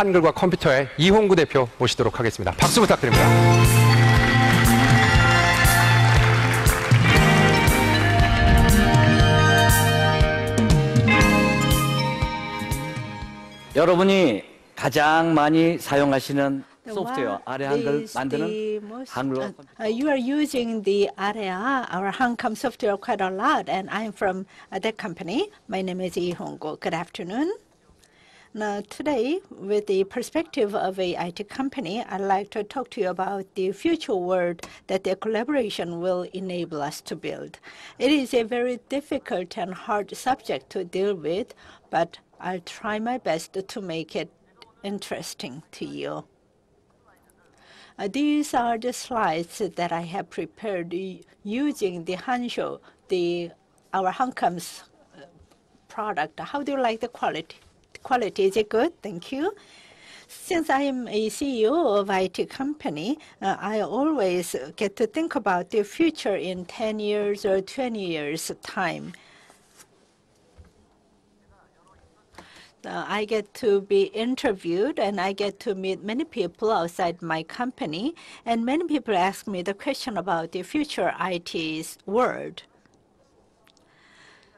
한글과 컴퓨터의 이홍구 대표 모시도록 하겠습니다. 박수 부탁드립니다. 여러분이 가장 많이 사용하시는 소프트웨어 아래 한글 만드는 한글로 uh, uh, you are using the Area, our Hancom software quite a lot, and I'm from uh, that company. My name is Lee Honggo. Good afternoon. Now, today, with the perspective of a IT company, I'd like to talk to you about the future world that the collaboration will enable us to build. It is a very difficult and hard subject to deal with, but I'll try my best to make it interesting to you. Uh, these are the slides that I have prepared using the Hanshow, the our Hancom's uh, product. How do you like the quality? Quality is it good? Thank you. Since I am a CEO of IT company, uh, I always get to think about the future in 10 years or 20 years time. Uh, I get to be interviewed and I get to meet many people outside my company. And many people ask me the question about the future IT's world.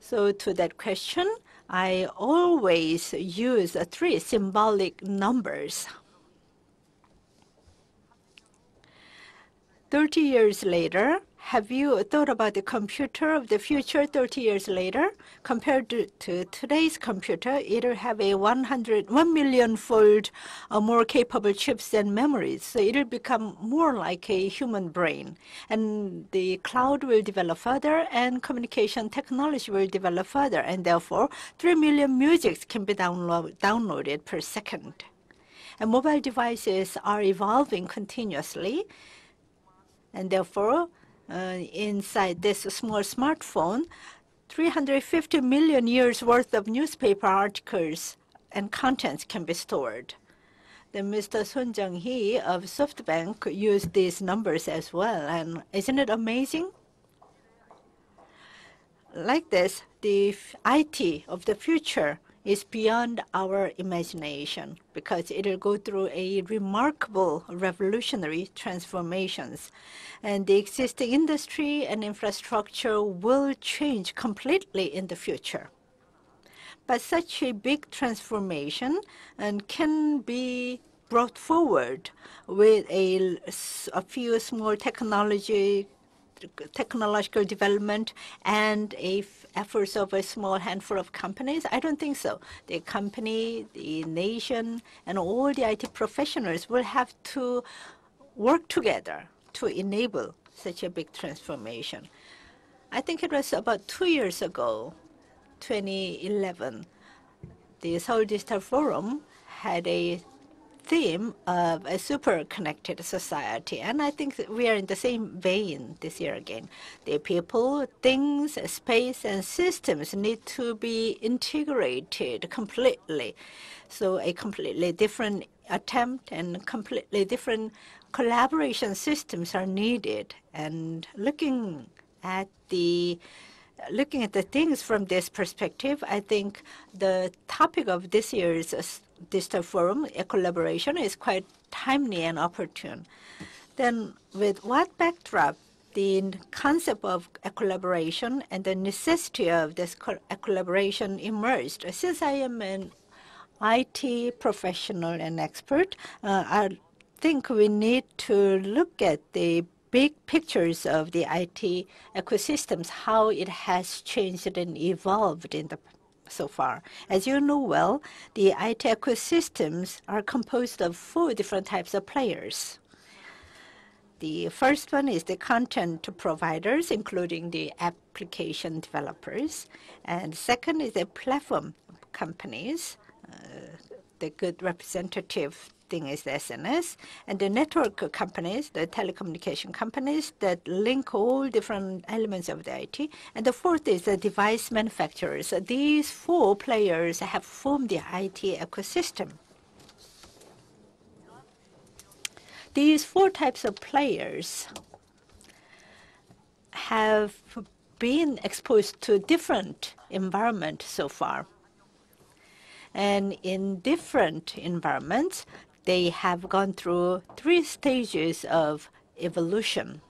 So to that question, I always use three symbolic numbers. 30 years later, have you thought about the computer of the future 30 years later? Compared to, to today's computer, it'll have a 100, 1 million fold uh, more capable chips and memories. So it'll become more like a human brain. And the cloud will develop further and communication technology will develop further. And therefore, 3 million musics can be download, downloaded per second. And mobile devices are evolving continuously. And therefore, Uh, inside this small smartphone, 350 million years worth of newspaper articles and contents can be stored. Then Mr. Son Jung-eui of SoftBank used these numbers as well. And isn't it amazing? Like this, the IT of the future is beyond our imagination because it will go through a remarkable revolutionary transformations. And the existing industry and infrastructure will change completely in the future. But such a big transformation and can be brought forward with a, a few small technology technological development and a efforts of a small handful of companies? I don't think so. The company, the nation, and all the IT professionals will have to work together to enable such a big transformation. I think it was about two years ago, 2011, the Seoul Digital Forum had a theme of a super connected society. And I think we are in the same vein this year again. The people, things, space, and systems need to be integrated completely. So a completely different attempt and completely different collaboration systems are needed. And looking at the looking at the things from this perspective, I think the topic of this year's Digital Forum, a collaboration, is quite timely and opportune. Then with what backdrop the concept of a collaboration and the necessity of this co collaboration emerged? Since I am an IT professional and expert, uh, I think we need to look at the big pictures of the IT ecosystems, how it has changed and evolved in the so far. As you know well, the IT ecosystems are composed of four different types of players. The first one is the content providers, including the application developers. And second is the platform companies, uh, the good representative thing is the SNS, and the network companies, the telecommunication companies that link all different elements of the IT. And the fourth is the device manufacturers. These four players have formed the IT ecosystem. These four types of players have been exposed to different environment so far. And in different environments, they have gone through three stages of evolution.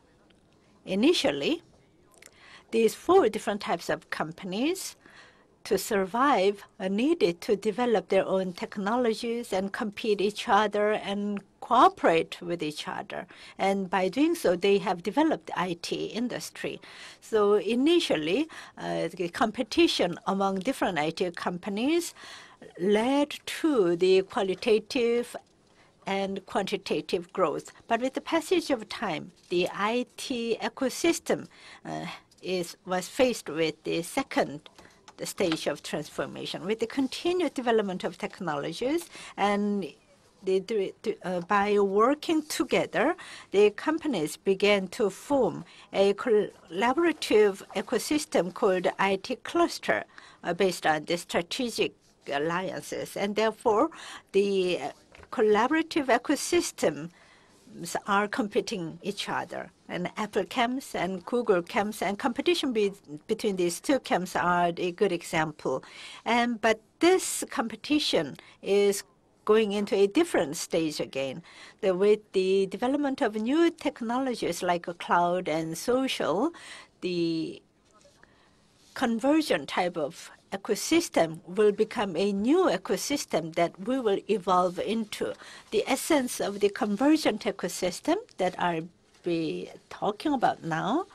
Initially, these four different types of companies to survive needed to develop their own technologies and compete each other and cooperate with each other. And by doing so, they have developed IT industry. So initially, uh, the competition among different IT companies led to the qualitative and quantitative growth. But with the passage of time, the IT ecosystem uh, is was faced with the second the stage of transformation with the continued development of technologies and the, uh, by working together, the companies began to form a collaborative ecosystem called IT cluster uh, based on the strategic alliances. And therefore, the collaborative ecosystem are competing each other. And Apple camps and Google camps and competition be between these two camps are a good example. And but this competition is going into a different stage again. The, with the development of new technologies like cloud and social, the conversion type of ecosystem will become a new ecosystem that we will evolve into. The essence of the convergent ecosystem that I'll be talking about now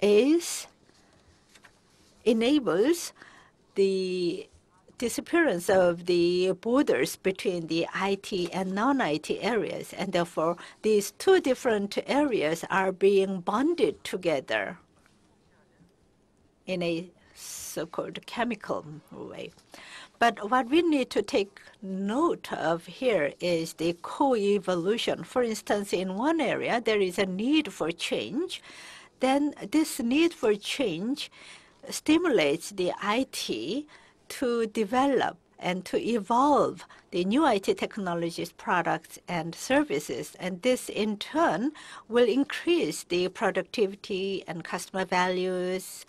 is enables the disappearance of the borders between the IT and non-IT areas, and therefore these two different areas are being bonded together in a so-called chemical way. But what we need to take note of here is the co-evolution. For instance, in one area, there is a need for change. Then this need for change stimulates the IT to develop and to evolve the new IT technologies, products, and services. And this, in turn, will increase the productivity and customer values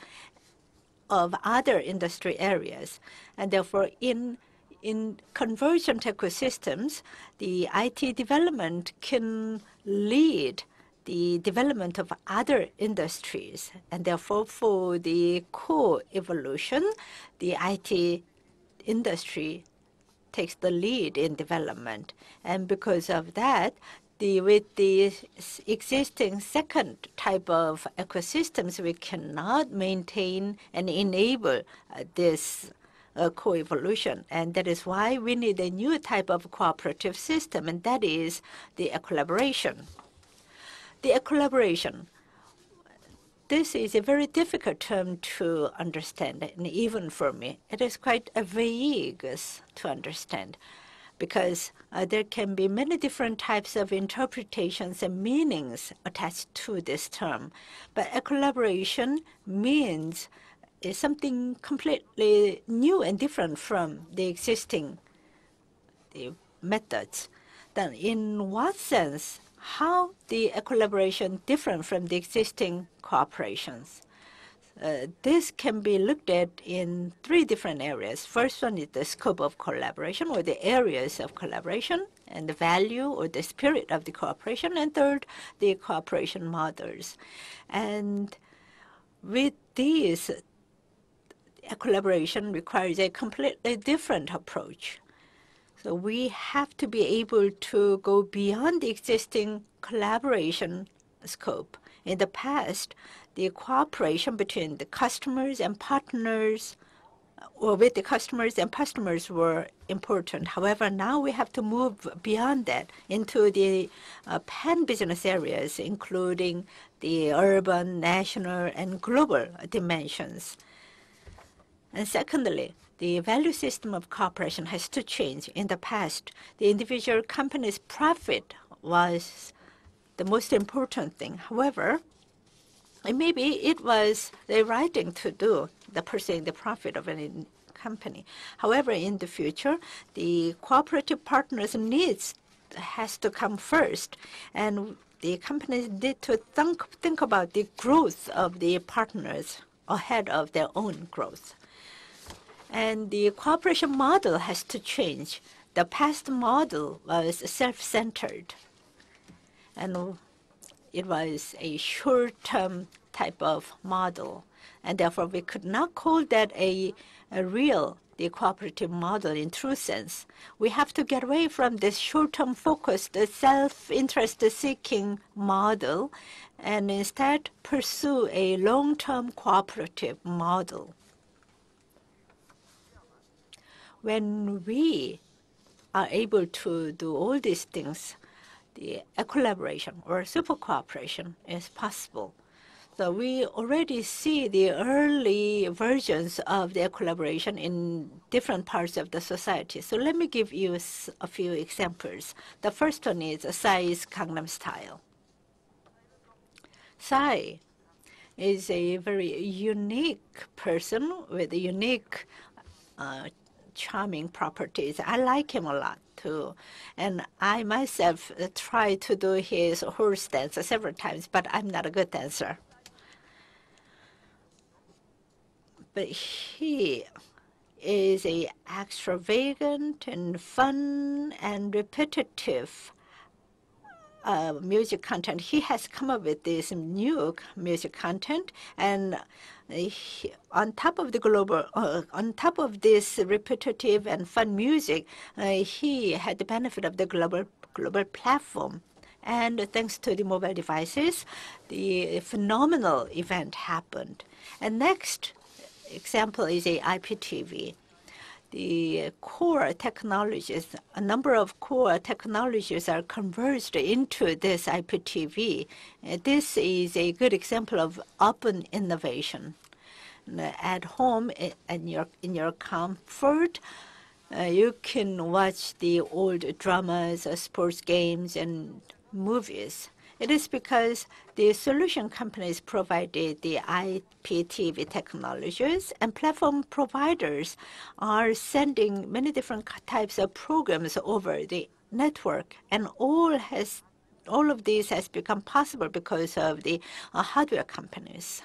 of other industry areas. And therefore, in in convergent ecosystems, the IT development can lead the development of other industries. And therefore, for the co-evolution, the IT industry takes the lead in development. And because of that, the, with the existing second type of ecosystems, we cannot maintain and enable uh, this uh, co-evolution. And that is why we need a new type of cooperative system, and that is the collaboration. The collaboration. This is a very difficult term to understand, and even for me, it is quite vague to understand because uh, there can be many different types of interpretations and meanings attached to this term. But a collaboration means is something completely new and different from the existing the methods. Then in what sense, how the collaboration different from the existing cooperations? Uh, this can be looked at in three different areas. First one is the scope of collaboration or the areas of collaboration and the value or the spirit of the cooperation. And third, the cooperation models. And with these, collaboration requires a completely different approach. So we have to be able to go beyond the existing collaboration scope. In the past, the cooperation between the customers and partners or with the customers and customers were important. However, now we have to move beyond that into the uh, pan-business areas, including the urban, national, and global dimensions. And secondly, the value system of cooperation has to change. In the past, the individual company's profit was the most important thing. However, maybe it was the right thing to do, the pursuing the profit of any company. However, in the future, the cooperative partners' needs has to come first, and the companies need to think, think about the growth of the partners ahead of their own growth. And the cooperation model has to change. The past model was self-centered, and it was a short-term type of model, and therefore we could not call that a, a real the cooperative model in true sense. We have to get away from this short-term focused, self-interest seeking model and instead pursue a long-term cooperative model. When we are able to do all these things, the collaboration or super cooperation is possible. So we already see the early versions of their collaboration in different parts of the society. So let me give you a few examples. The first one is Psy's Gangnam Style. Psy is a very unique person with unique, uh, charming properties. I like him a lot And I myself tried to do his horse dance several times, but I'm not a good dancer. but he is a extravagant and fun and repetitive uh, music content. He has come up with this new music content, and on top of the global, uh, on top of this repetitive and fun music, uh, he had the benefit of the global global platform. And thanks to the mobile devices, the phenomenal event happened. And next, example is a IPTV. The core technologies, a number of core technologies are converged into this IPTV. Uh, this is a good example of open innovation. At home, in your, in your comfort, uh, you can watch the old dramas, uh, sports games, and movies. It is because the solution companies provided the IPTV technologies, and platform providers are sending many different types of programs over the network, and all has all of this has become possible because of the uh, hardware companies.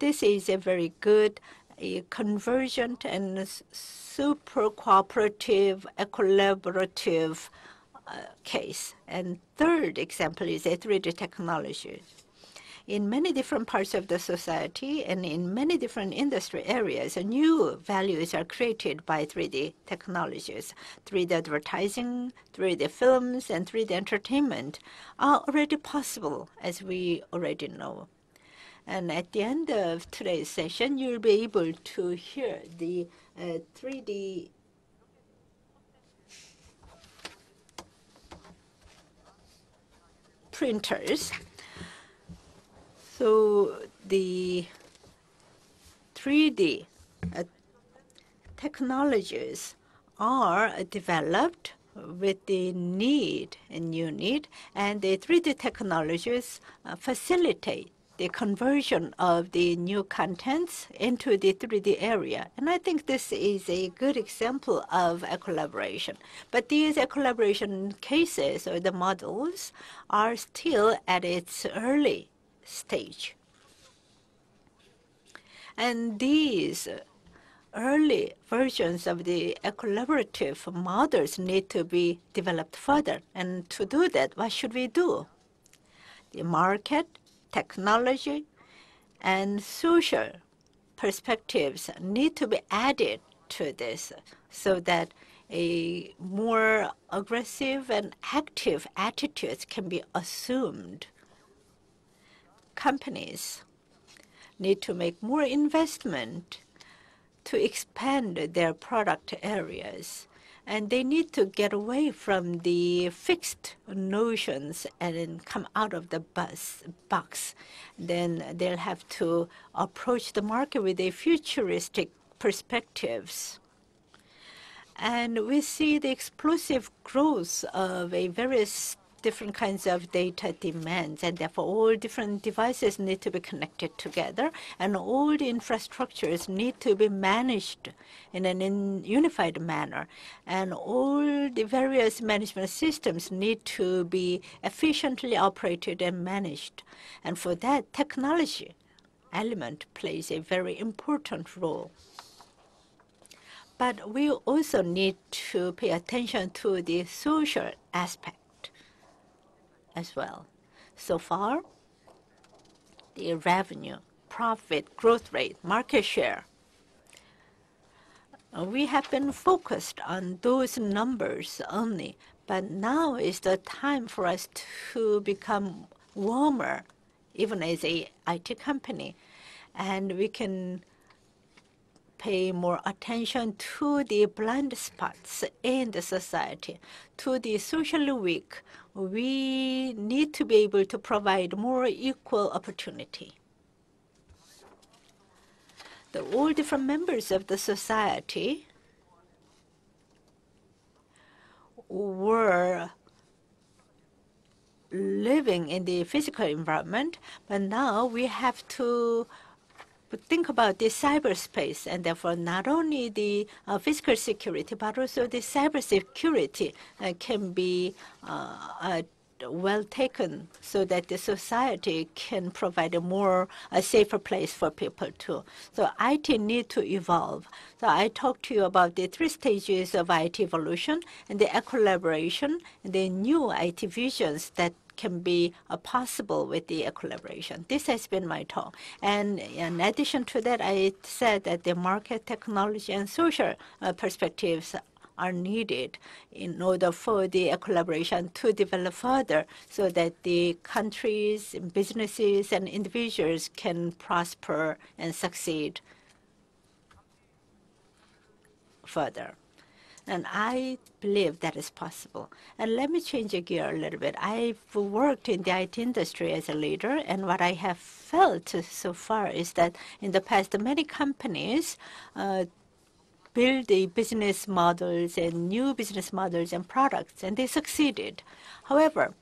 This is a very good a convergent and super cooperative, a collaborative uh, case. And third example is a 3D technology. In many different parts of the society and in many different industry areas, new values are created by 3D technologies. 3D advertising, 3D films, and 3D entertainment are already possible, as we already know. And at the end of today's session, you'll be able to hear the uh, 3D printers. So the 3D uh, technologies are developed with the need and new need, and the 3D technologies uh, facilitate the conversion of the new contents into the 3D area. And I think this is a good example of a collaboration. But these collaboration cases or the models are still at its early stage. And these early versions of the collaborative models need to be developed further. And to do that, what should we do? The market technology and social perspectives need to be added to this so that a more aggressive and active attitudes can be assumed. Companies need to make more investment to expand their product areas and they need to get away from the fixed notions and come out of the bus, box. Then they'll have to approach the market with a futuristic perspectives. And we see the explosive growth of a various different kinds of data demands, and therefore all different devices need to be connected together, and all the infrastructures need to be managed in an unified manner, and all the various management systems need to be efficiently operated and managed. And for that, technology element plays a very important role. But we also need to pay attention to the social aspect as well. So far, the revenue, profit, growth rate, market share, uh, we have been focused on those numbers only, but now is the time for us to become warmer, even as a IT company, and we can pay more attention to the blind spots in the society, to the socially weak. We need to be able to provide more equal opportunity. The all different members of the society were living in the physical environment, but now we have to think about the cyberspace, and therefore not only the uh, physical security, but also the cyber security uh, can be uh, uh well taken so that the society can provide a more a safer place for people too. So IT need to evolve. So I talked to you about the three stages of IT evolution and the collaboration and the new IT visions that can be uh, possible with the collaboration. This has been my talk. And in addition to that, I said that the market, technology, and social uh, perspectives are needed in order for the collaboration to develop further so that the countries, businesses, and individuals can prosper and succeed further. And I believe that is possible. And let me change gear a little bit. I've worked in the IT industry as a leader, and what I have felt so far is that in the past, many companies uh, build the business models and new business models and products, and they succeeded. However,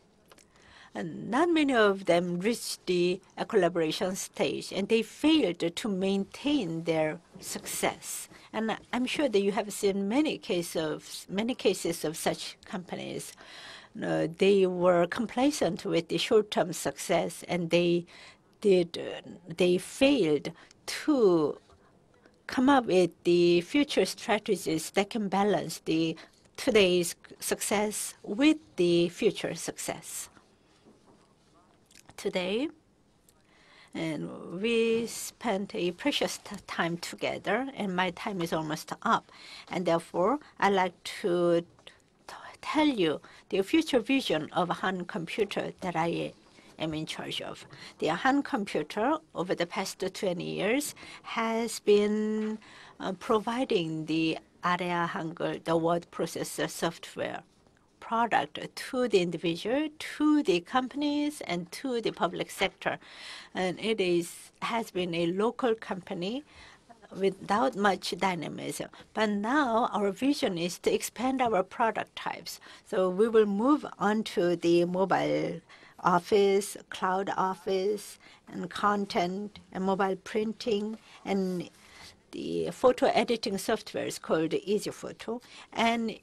not many of them reached the collaboration stage, and they failed to maintain their success. And I'm sure that you have seen many cases of many cases of such companies. Uh, they were complacent with the short-term success, and they did uh, they failed to come up with the future strategies that can balance the today's success with the future success. Today, and we spent a precious time together, and my time is almost up. And therefore, I'd like to tell you the future vision of Han Computer that I am in charge of. The Han Computer, over the past 20 years, has been uh, providing the Aria Hangul, the word processor software product to the individual, to the companies, and to the public sector. And it is has been a local company without much dynamism. But now our vision is to expand our product types. So we will move on to the mobile Office, Cloud Office, and content, and mobile printing, and the photo editing software is called Easy Photo, and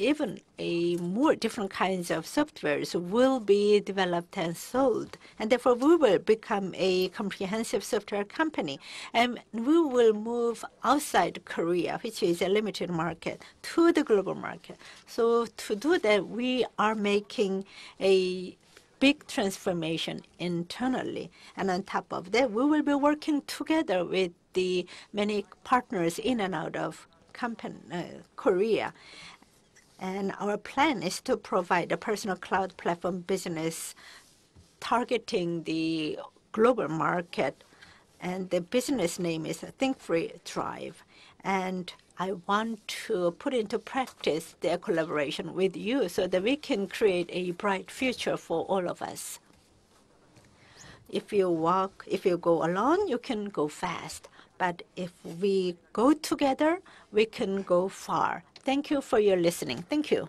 even a more different kinds of softwares will be developed and sold. And therefore, we will become a comprehensive software company. And we will move outside Korea, which is a limited market, to the global market. So to do that, we are making a big transformation internally. And on top of that, we will be working together with the many partners in and out of company, uh, Korea. And our plan is to provide a personal cloud platform business targeting the global market. And the business name is ThinkFree Drive. And I want to put into practice their collaboration with you so that we can create a bright future for all of us. If you walk, if you go alone, you can go fast. But if we go together, we can go far. Thank you for your listening. Thank you.